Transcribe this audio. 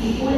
Circula